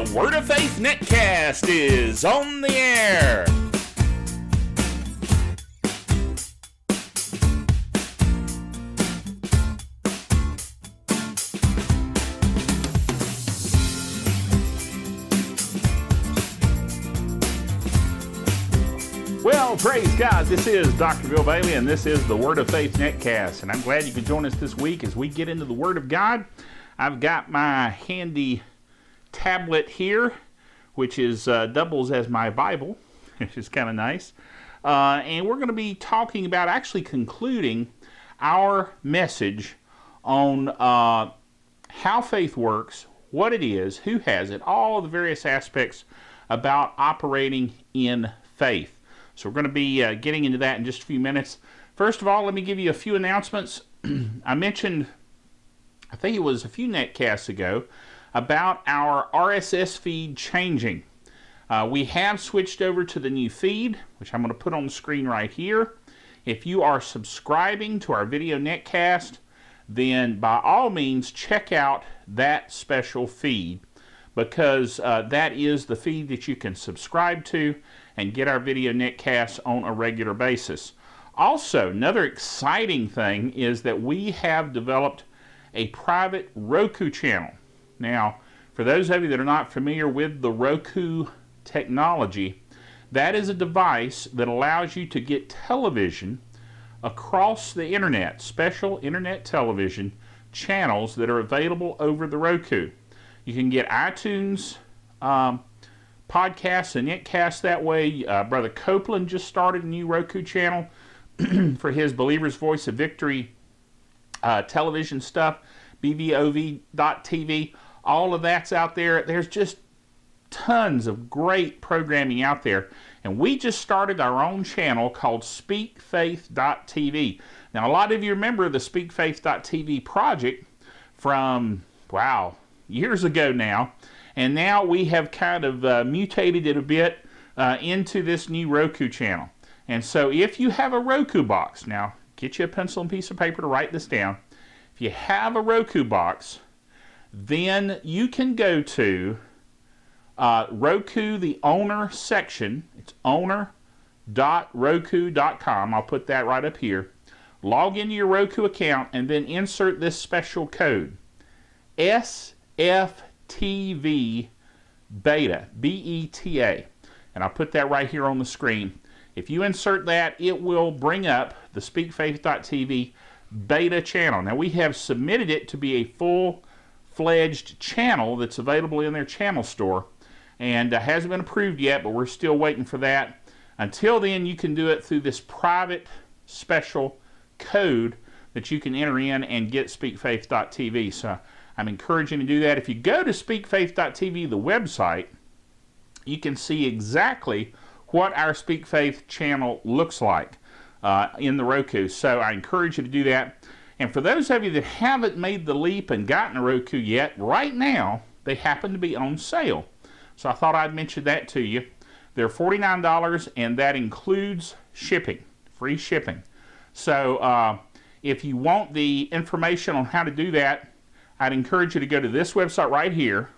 The Word of Faith Netcast is on the air. Well, praise God. This is Dr. Bill Bailey, and this is the Word of Faith Netcast. And I'm glad you could join us this week as we get into the Word of God. I've got my handy tablet here, which is uh, doubles as my Bible, which is kind of nice. Uh, and we're going to be talking about actually concluding our message on uh, how faith works, what it is, who has it, all the various aspects about operating in faith. So we're going to be uh, getting into that in just a few minutes. First of all, let me give you a few announcements. I mentioned, I think it was a few netcasts ago, about our RSS feed changing. Uh, we have switched over to the new feed, which I'm going to put on the screen right here. If you are subscribing to our video netcast, then by all means check out that special feed because uh, that is the feed that you can subscribe to and get our video netcasts on a regular basis. Also, another exciting thing is that we have developed a private Roku channel. Now, for those of you that are not familiar with the Roku technology, that is a device that allows you to get television across the internet, special internet television channels that are available over the Roku. You can get iTunes um, podcasts and netcasts that way. Uh, Brother Copeland just started a new Roku channel for his Believer's Voice of Victory uh, television stuff, BVOV.tv. All of that's out there. There's just tons of great programming out there. And we just started our own channel called SpeakFaith.tv. Now, a lot of you remember the SpeakFaith.tv project from, wow, years ago now. And now we have kind of uh, mutated it a bit uh, into this new Roku channel. And so if you have a Roku box, now get you a pencil and piece of paper to write this down. If you have a Roku box, then you can go to uh, Roku, the owner section. It's owner.roku.com. I'll put that right up here. Log into your Roku account and then insert this special code SFTV Beta, B E T A. And I'll put that right here on the screen. If you insert that, it will bring up the SpeakFaith.tv beta channel. Now, we have submitted it to be a full fledged channel that's available in their channel store and uh, hasn't been approved yet, but we're still waiting for that. Until then, you can do it through this private special code that you can enter in and get speakfaith.tv. So I'm encouraging you to do that. If you go to speakfaith.tv, the website, you can see exactly what our Speak Faith channel looks like uh, in the Roku. So I encourage you to do that. And for those of you that haven't made the leap and gotten a Roku yet, right now they happen to be on sale. So I thought I'd mention that to you. They're $49 and that includes shipping, free shipping. So uh, if you want the information on how to do that, I'd encourage you to go to this website right here,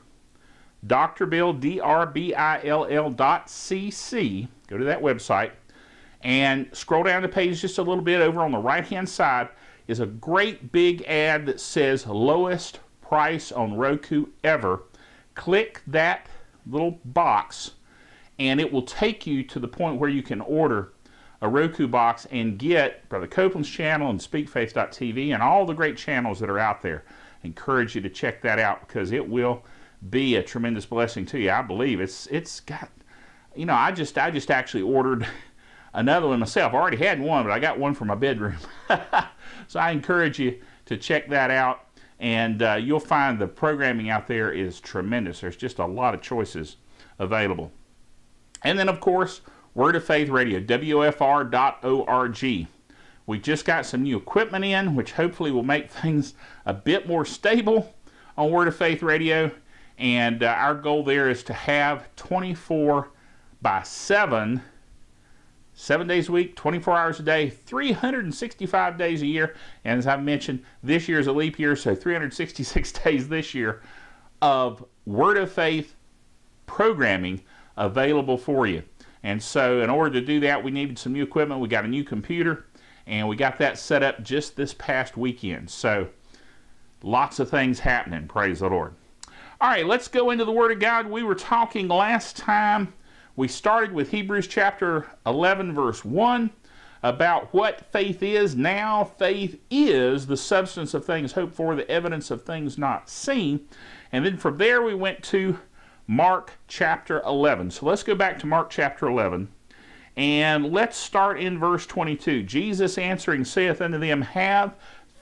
Dr. D-R-B-I-L-L dot. Go to that website and scroll down the page just a little bit. Over on the right-hand side is a great big ad that says lowest price on Roku ever. Click that little box and it will take you to the point where you can order a Roku box and get Brother Copeland's channel and SpeakFaith.tv and all the great channels that are out there. I encourage you to check that out because it will be a tremendous blessing to you. I believe it's it's got you know, I just I just actually ordered another one myself. I already had one, but I got one for my bedroom. so I encourage you to check that out and uh, you'll find the programming out there is tremendous. There's just a lot of choices available. And then, of course, Word of Faith Radio, WFR.org. We just got some new equipment in, which hopefully will make things a bit more stable on Word of Faith Radio. And uh, our goal there is to have 24 by 7 seven days a week, 24 hours a day, 365 days a year. And as I've mentioned, this year is a leap year, so 366 days this year of Word of Faith programming available for you. And so, in order to do that, we needed some new equipment. We got a new computer, and we got that set up just this past weekend. So, lots of things happening. Praise the Lord. All right, let's go into the Word of God. We were talking last time. We started with Hebrews chapter 11, verse 1 about what faith is. Now, faith is the substance of things hoped for, the evidence of things not seen. And then from there, we went to Mark chapter 11. So let's go back to Mark chapter 11. And let's start in verse 22. Jesus answering saith unto them, Have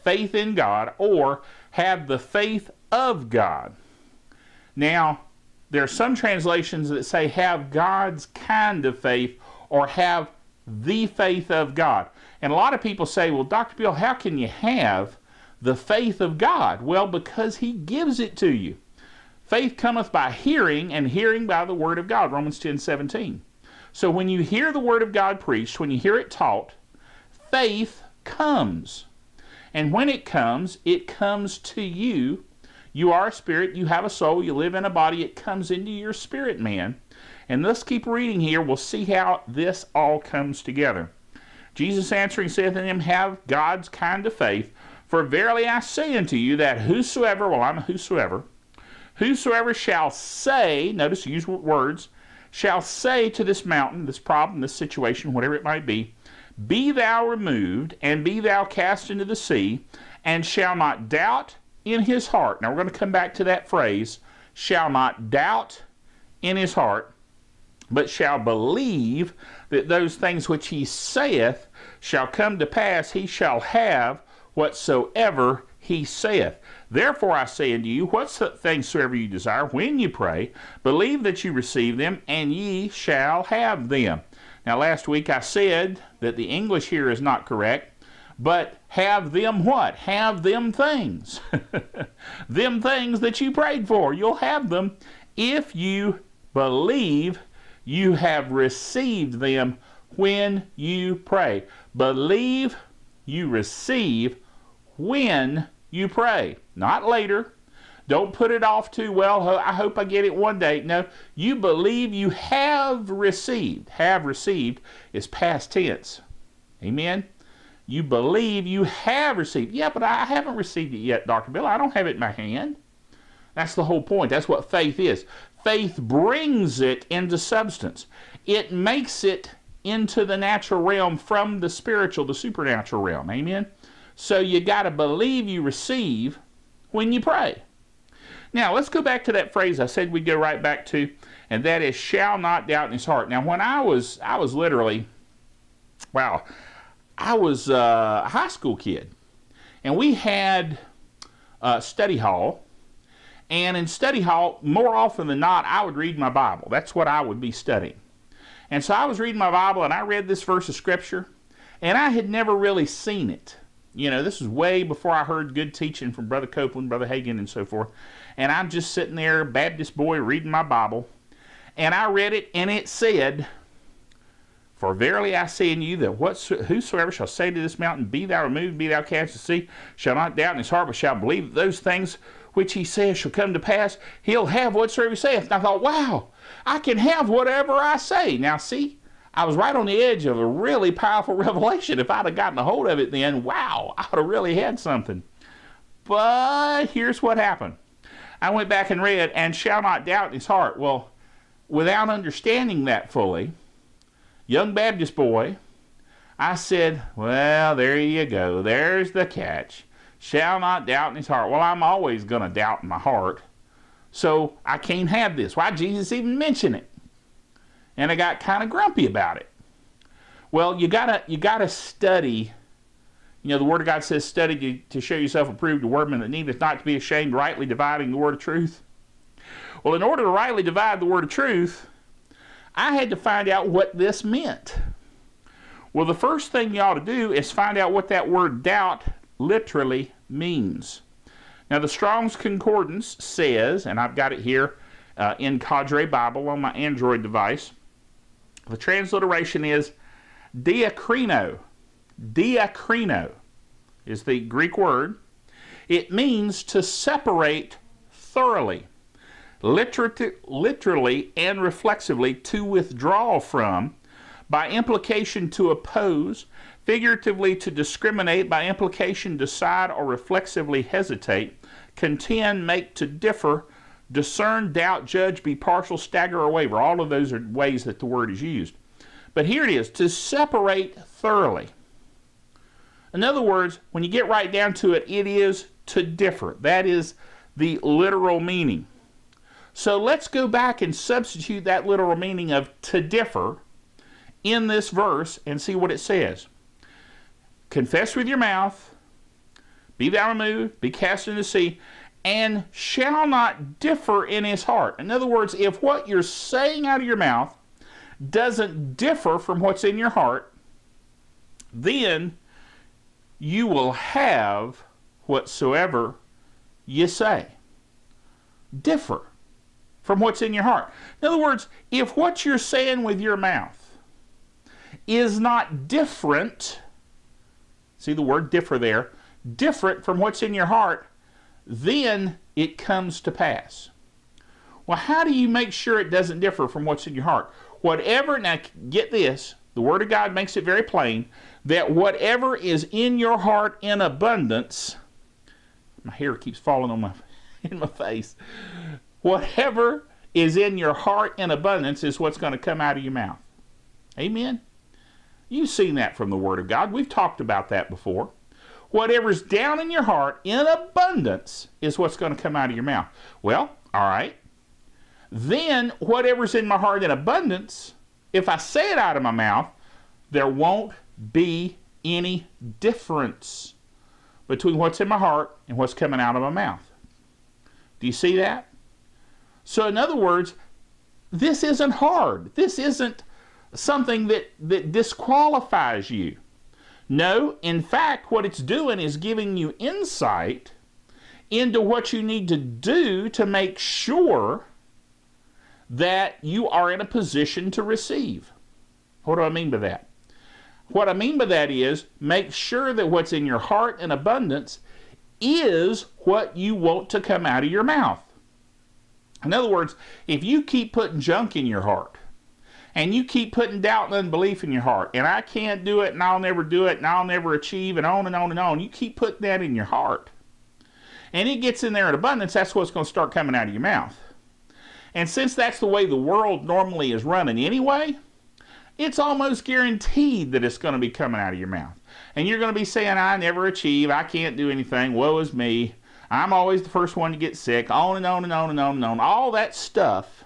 faith in God, or have the faith of God. Now, there are some translations that say, Have God's kind of faith, or have the faith of God. And a lot of people say, well, Dr. Bill, how can you have the faith of God? Well, because He gives it to you. Faith cometh by hearing, and hearing by the Word of God, Romans 10 17. So when you hear the Word of God preached, when you hear it taught, faith comes. And when it comes, it comes to you. You are a spirit, you have a soul, you live in a body, it comes into your spirit man. And let's keep reading here. We'll see how this all comes together. Jesus answering saith unto them, Have God's kind of faith. For verily I say unto you that whosoever, well, I'm a whosoever, whosoever shall say, notice use words, shall say to this mountain, this problem, this situation, whatever it might be, Be thou removed, and be thou cast into the sea, and shall not doubt in his heart. Now we're going to come back to that phrase, shall not doubt in his heart, but shall believe that those things which he saith shall come to pass, he shall have whatsoever he saith. Therefore I say unto you, what things soever you desire, when you pray, believe that you receive them, and ye shall have them. Now, last week I said that the English here is not correct, but have them what? Have them things. them things that you prayed for. You'll have them if you believe you have received them when you pray. Believe you receive when you pray, not later. Don't put it off too well, I hope I get it one day. No, you believe you have received. Have received is past tense. Amen? You believe you have received. Yeah, but I haven't received it yet, Dr. Bill. I don't have it in my hand. That's the whole point. That's what faith is. Faith brings it into substance. It makes it into the natural realm from the spiritual, the supernatural realm. Amen? So you got to believe you receive when you pray. Now, let's go back to that phrase I said we'd go right back to, and that is shall not doubt in his heart. Now, when I was I was literally wow, I was a high school kid, and we had a study hall and in study hall, more often than not, I would read my Bible. That's what I would be studying. And so I was reading my Bible and I read this verse of Scripture, and I had never really seen it. You know, this was way before I heard good teaching from Brother Copeland, Brother Hagin, and so forth. And I'm just sitting there, Baptist boy, reading my Bible. And I read it, and it said, For verily I say unto you that whosoever shall say to this mountain, Be thou removed, be thou cast to sea, shall not doubt in his heart, but shall believe those things which he says shall come to pass, he'll have whatsoever he saith. And I thought, wow, I can have whatever I say. Now, see, I was right on the edge of a really powerful revelation. If I'd have gotten a hold of it then, wow, I would have really had something. But here's what happened. I went back and read, and shall not doubt in his heart. Well, without understanding that fully, young Baptist boy, I said, well, there you go. There's the catch shall not doubt in his heart. Well, I'm always going to doubt in my heart. So I can't have this. Why Jesus even mention it? And I got kind of grumpy about it. Well, you gotta you gotta study. You know, the Word of God says, "Study to, to show yourself approved, a workman that needeth not to be ashamed, rightly dividing the word of truth." Well, in order to rightly divide the word of truth, I had to find out what this meant. Well, the first thing you ought to do is find out what that word doubt literally means. Now, the Strong's Concordance says, and I've got it here uh, in Cadre Bible on my Android device, the transliteration is diakrino. Diakrino is the Greek word. It means to separate thoroughly. Literally and reflexively to withdraw from, by implication to oppose, figuratively to discriminate, by implication decide or reflexively hesitate, contend, make to differ, discern, doubt, judge, be partial, stagger, or waver. All of those are ways that the word is used. But here it is to separate thoroughly. In other words, when you get right down to it, it is to differ. That is the literal meaning. So let's go back and substitute that literal meaning of to differ in this verse and see what it says. Confess with your mouth, be thou removed, be cast into the sea, and shall not differ in his heart. In other words, if what you're saying out of your mouth doesn't differ from what's in your heart, then you will have whatsoever you say. Differ from what's in your heart. In other words, if what you're saying with your mouth is not different, see the word differ there, different from what's in your heart, then it comes to pass. Well, how do you make sure it doesn't differ from what's in your heart? Whatever, now get this, the Word of God makes it very plain that whatever is in your heart in abundance, my hair keeps falling on my in my face. Whatever is in your heart in abundance is what's going to come out of your mouth. Amen. You've seen that from the Word of God. We've talked about that before. Whatever's down in your heart in abundance is what's going to come out of your mouth. Well, all right. Then, whatever's in my heart in abundance, if I say it out of my mouth, there won't be any difference between what's in my heart and what's coming out of my mouth. Do you see that? So, in other words, this isn't hard. This isn't something that, that disqualifies you. No, in fact, what it's doing is giving you insight into what you need to do to make sure that you are in a position to receive. What do I mean by that? What I mean by that is make sure that what's in your heart in abundance is what you want to come out of your mouth. In other words, if you keep putting junk in your heart, and you keep putting doubt and unbelief in your heart, and I can't do it, and I'll never do it, and I'll never achieve, and on and on and on, you keep putting that in your heart, and it gets in there in abundance, that's what's going to start coming out of your mouth. And since that's the way the world normally is running anyway, it's almost guaranteed that it's going to be coming out of your mouth. And you're going to be saying, I never achieve, I can't do anything, woe is me, I'm always the first one to get sick, on and on and on and on and on, all that stuff.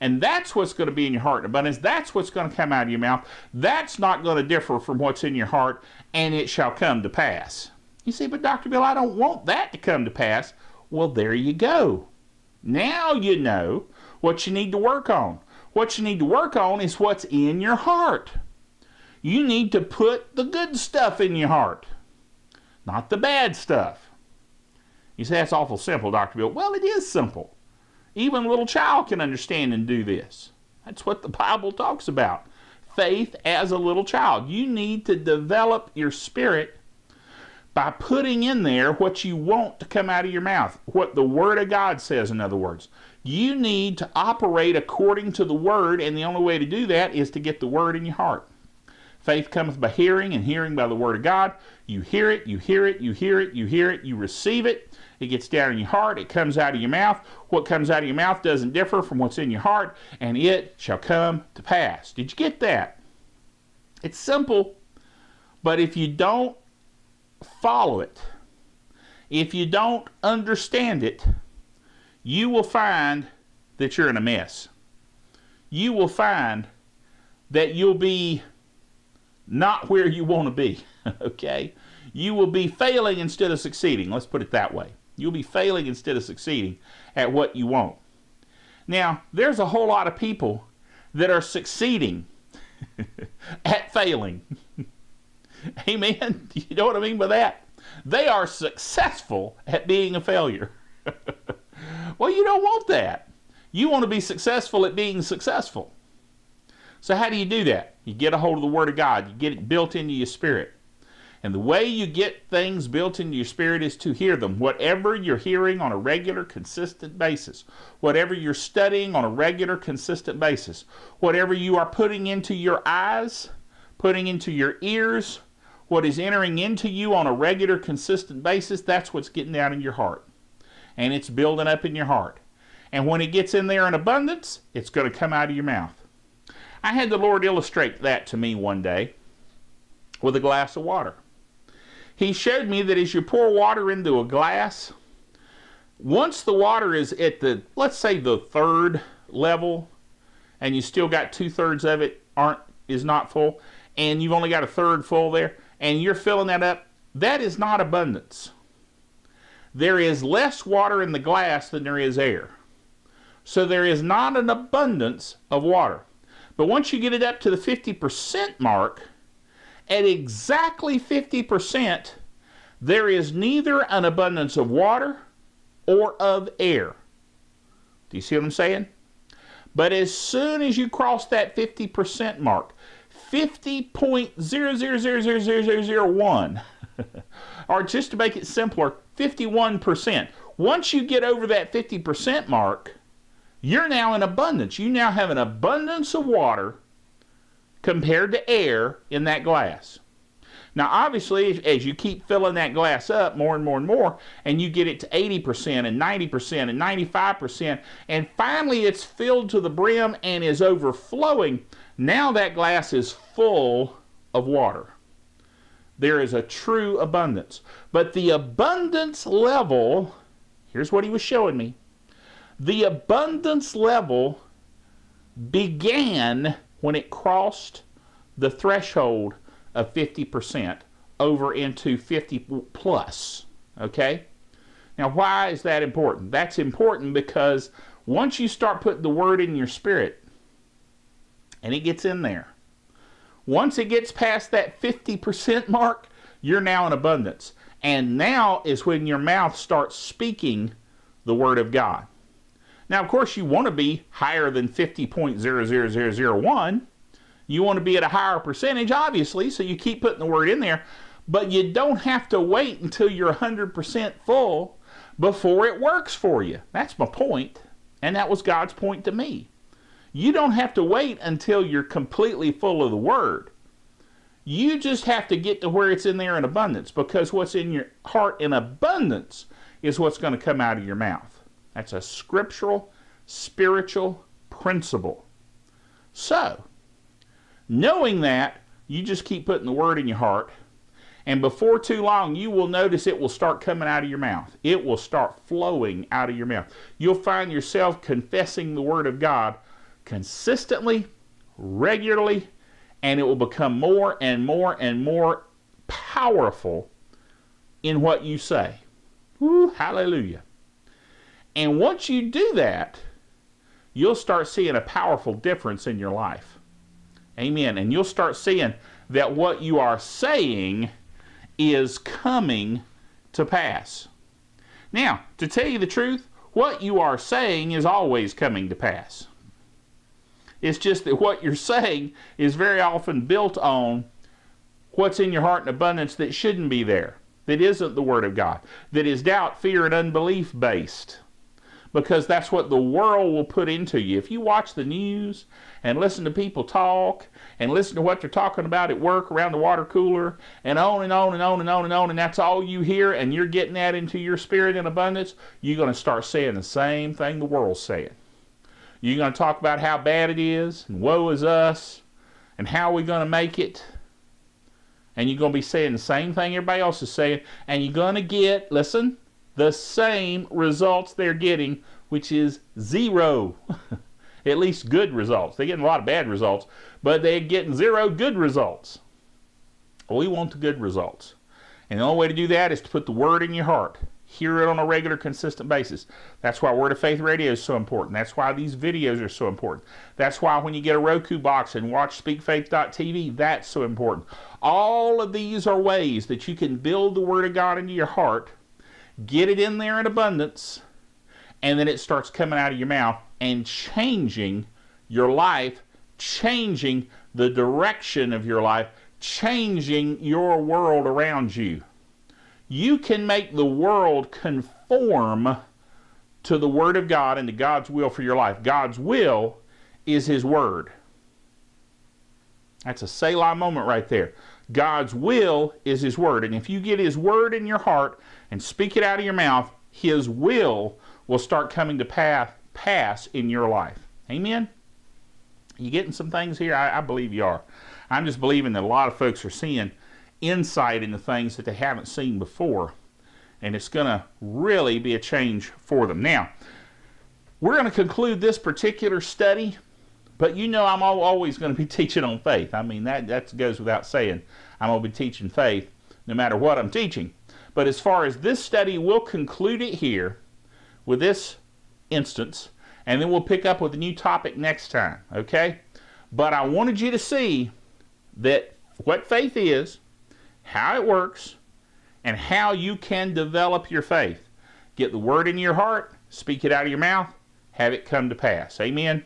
And that's what's going to be in your heart in abundance. That's what's going to come out of your mouth. That's not going to differ from what's in your heart, and it shall come to pass. You say, but Dr. Bill, I don't want that to come to pass. Well, there you go. Now you know what you need to work on. What you need to work on is what's in your heart. You need to put the good stuff in your heart, not the bad stuff. You say that's awful simple, Dr. Bill. Well, it is simple. Even a little child can understand and do this. That's what the Bible talks about. Faith as a little child. You need to develop your spirit by putting in there what you want to come out of your mouth, what the Word of God says, in other words. You need to operate according to the Word, and the only way to do that is to get the Word in your heart. Faith cometh by hearing, and hearing by the Word of God. You hear it, you hear it, you hear it, you hear it, you receive it. It gets down in your heart, it comes out of your mouth. What comes out of your mouth doesn't differ from what's in your heart, and it shall come to pass. Did you get that? It's simple, but if you don't follow it, if you don't understand it, you will find that you're in a mess. You will find that you'll be not where you want to be, okay? You will be failing instead of succeeding. Let's put it that way. You'll be failing instead of succeeding at what you want. Now, there's a whole lot of people that are succeeding at failing. Amen. You know what I mean by that? They are successful at being a failure. well, you don't want that. You want to be successful at being successful. So, how do you do that? You get a hold of the Word of God, you get it built into your spirit. And the way you get things built into your spirit is to hear them. Whatever you're hearing on a regular, consistent basis, whatever you're studying on a regular, consistent basis, whatever you are putting into your eyes, putting into your ears, what is entering into you on a regular, consistent basis, that's what's getting down in your heart. And it's building up in your heart. And when it gets in there in abundance, it's going to come out of your mouth. I had the Lord illustrate that to me one day with a glass of water. He showed me that as you pour water into a glass, once the water is at the, let's say the third level, and you still got two thirds of it aren't is not full, and you've only got a third full there, and you're filling that up, that is not abundance. There is less water in the glass than there is air. So there is not an abundance of water. But once you get it up to the 50% mark, at exactly 50%, there is neither an abundance of water or of air. Do you see what I'm saying? But as soon as you cross that 50% mark, 50.0000001, or just to make it simpler, 51%. Once you get over that 50% mark, you're now in abundance. You now have an abundance of water compared to air in that glass. Now, obviously, as you keep filling that glass up more and more and more, and you get it to 80% and 90% and 95%, and finally it's filled to the brim and is overflowing, now that glass is full of water. There is a true abundance. But the abundance level, here's what he was showing me the abundance level began when it crossed the threshold of 50% over into 50 plus. Okay? Now, why is that important? That's important because once you start putting the word in your spirit and it gets in there, once it gets past that 50% mark, you're now in abundance. And now is when your mouth starts speaking the word of God. Now, of course, you want to be higher than 50.00001. You want to be at a higher percentage, obviously, so you keep putting the word in there. But you don't have to wait until you're 100% full before it works for you. That's my point, and that was God's point to me. You don't have to wait until you're completely full of the word. You just have to get to where it's in there in abundance because what's in your heart in abundance is what's going to come out of your mouth. That's a scriptural, spiritual principle. So, knowing that, you just keep putting the word in your heart, and before too long, you will notice it will start coming out of your mouth. It will start flowing out of your mouth. You'll find yourself confessing the word of God consistently, regularly, and it will become more and more and more powerful in what you say. Woo, hallelujah. And once you do that, you'll start seeing a powerful difference in your life. Amen. And you'll start seeing that what you are saying is coming to pass. Now, to tell you the truth, what you are saying is always coming to pass. It's just that what you're saying is very often built on what's in your heart in abundance that shouldn't be there, that isn't the Word of God, that is doubt, fear, and unbelief based because that's what the world will put into you. If you watch the news and listen to people talk and listen to what they're talking about at work around the water cooler and on and on and on and on and on, and that's all you hear, and you're getting that into your spirit in abundance, you're going to start saying the same thing the world's saying. You're going to talk about how bad it is and woe is us and how we're going to make it. And you're going to be saying the same thing everybody else is saying, and you're going to get, listen, the same results they're getting, which is zero. At least good results. They're getting a lot of bad results, but they're getting zero good results. We want the good results. And the only way to do that is to put the word in your heart. Hear it on a regular, consistent basis. That's why Word of Faith Radio is so important. That's why these videos are so important. That's why when you get a Roku box and watch SpeakFaith.tv, that's so important. All of these are ways that you can build the Word of God into your heart get it in there in abundance, and then it starts coming out of your mouth and changing your life, changing the direction of your life, changing your world around you. You can make the world conform to the Word of God and to God's will for your life. God's will is His Word. That's a Selah moment right there. God's will is His Word. And if you get His Word in your heart and speak it out of your mouth, His will will start coming to pass, pass in your life. Amen? You getting some things here? I, I believe you are. I'm just believing that a lot of folks are seeing insight into things that they haven't seen before. And it's going to really be a change for them. Now, we're going to conclude this particular study, but you know I'm always going to be teaching on faith. I mean, that, that goes without saying. I'm going to be teaching faith no matter what I'm teaching. But as far as this study, we'll conclude it here with this instance, and then we'll pick up with a new topic next time, okay? But I wanted you to see that what faith is, how it works, and how you can develop your faith. Get the word in your heart, speak it out of your mouth, have it come to pass. Amen.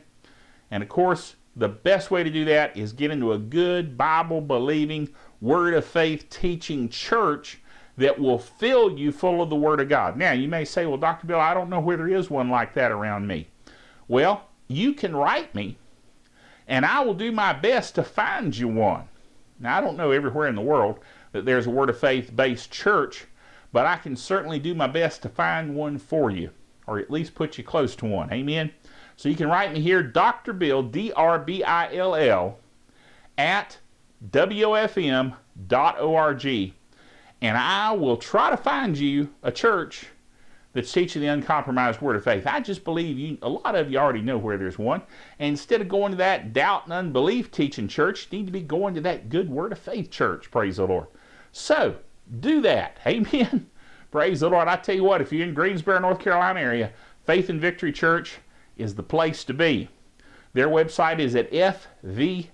And of course, the best way to do that is get into a good Bible believing, word of faith teaching church that will fill you full of the Word of God. Now, you may say, well, Dr. Bill, I don't know where there is one like that around me. Well, you can write me, and I will do my best to find you one. Now, I don't know everywhere in the world that there's a Word of Faith based church, but I can certainly do my best to find one for you, or at least put you close to one. Amen. So you can write me here, Dr. Bill, D R B I L L, at WFM.org, and I will try to find you a church that's teaching the uncompromised word of faith. I just believe you, a lot of you already know where there's one. And instead of going to that doubt and unbelief teaching church, you need to be going to that good word of faith church. Praise the Lord. So, do that. Amen. Praise the Lord. I tell you what, if you're in Greensboro, North Carolina area, Faith and Victory Church is the place to be. Their website is at fvc.org,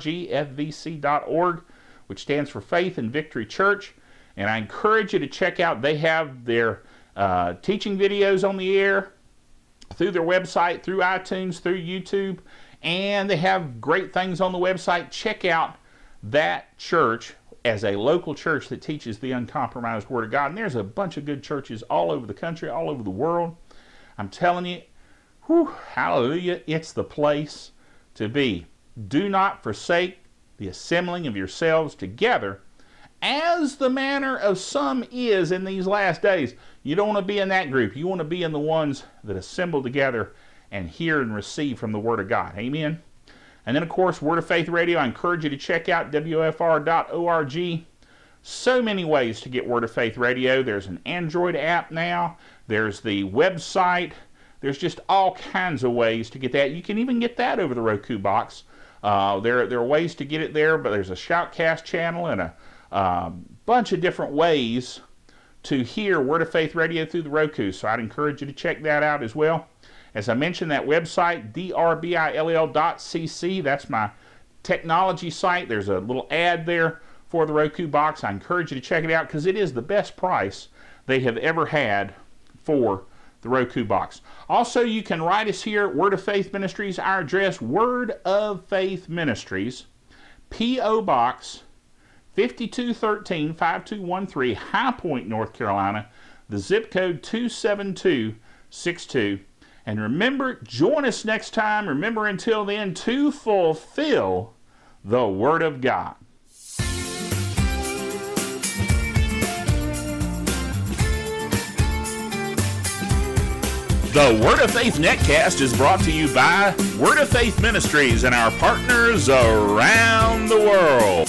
fvc.org, which stands for Faith and Victory Church. And I encourage you to check out, they have their uh, teaching videos on the air through their website, through iTunes, through YouTube, and they have great things on the website. Check out that church as a local church that teaches the uncompromised Word of God. And there's a bunch of good churches all over the country, all over the world. I'm telling you, whew, hallelujah, it's the place to be. Do not forsake the assembling of yourselves together as the manner of some is in these last days. You don't want to be in that group. You want to be in the ones that assemble together and hear and receive from the Word of God. Amen. And then, of course, Word of Faith Radio. I encourage you to check out WFR.org. So many ways to get Word of Faith Radio. There's an Android app now, there's the website, there's just all kinds of ways to get that. You can even get that over the Roku box. Uh, there, there are ways to get it there, but there's a Shoutcast channel and a um, bunch of different ways to hear Word of Faith Radio through the Roku. So I'd encourage you to check that out as well. As I mentioned, that website, drbill.cc, that's my technology site. There's a little ad there for the Roku box. I encourage you to check it out because it is the best price they have ever had for the Roku box. Also, you can write us here, Word of Faith Ministries. Our address, Word of Faith Ministries, P.O. Box 5213 5213 High Point, North Carolina. The zip code 27262. And remember, join us next time. Remember, until then, to fulfill the Word of God. The Word of Faith Netcast is brought to you by Word of Faith Ministries and our partners around the world.